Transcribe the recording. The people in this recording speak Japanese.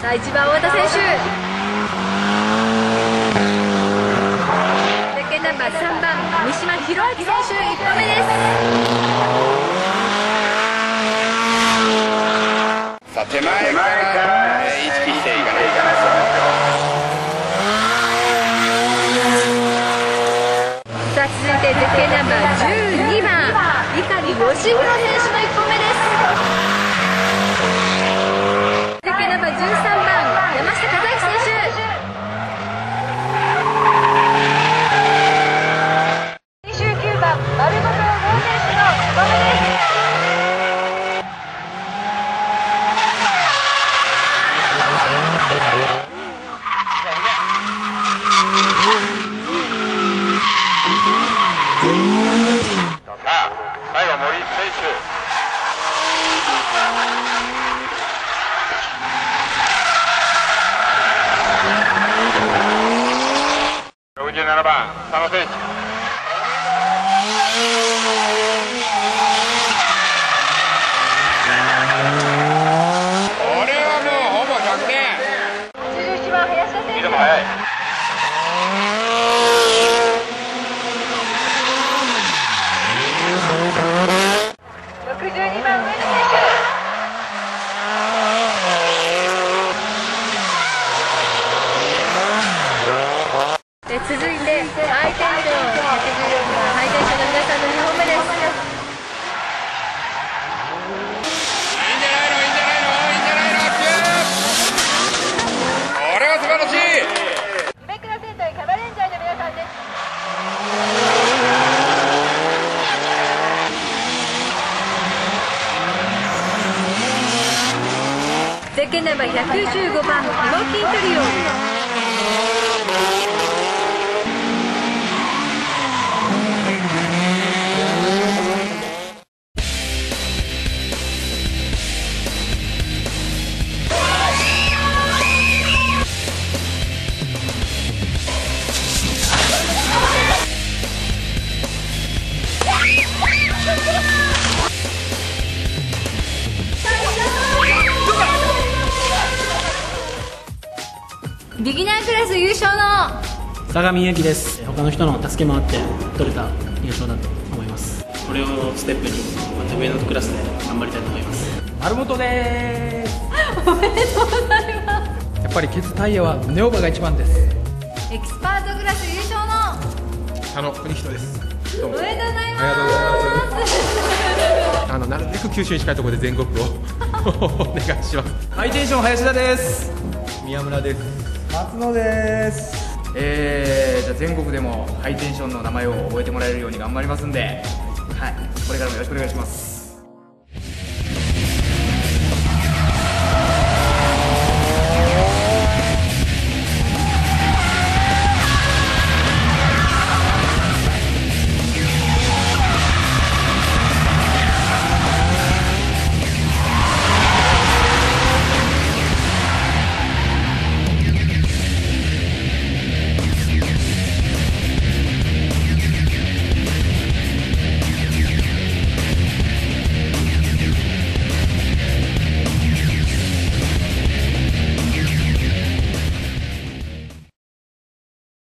さあ1番太田選手。ナンバー3番三島弘明選手1本目です。さあ手前からえー意識していかないといけないさあ続いてゼッケンナンバー12番碇義弘選手の1本目ですゼッケンナンバー13番山下和明選手29番丸本剛選手の1本目ですさあ最後森選手67番佐野選手これはもうほぼ100点11番林田選スピードも速い手62番上野選手え続いてハイテンション114番ハイテンションの皆さんの2本目ですいいんじゃないのいいんじゃないのいいんじゃないのアップこれは素晴らしい。夢倉戦隊カバレンジャーの皆さんですゼッケナンバー115番ウォーキントリオビギナークラス優勝の相模由紀です。他の人の助けもあって取れた優勝だと思います。これをステップにまた上のクラスで頑張りたいと思います。丸本です。おめでとうございますやっぱりケツタイヤはネオバが一番です。エキスパートクラス優勝のあの国人ですどうも。おめでとうございありがとうございます。ますあのなるべく九州に近いところで全国を。お願いします。ハイテンション林田です。宮村です。松野です。えー、じゃあ全国でもハイテンションの名前を覚えてもらえるように頑張りますんで。はい。これからもよろしくお願いします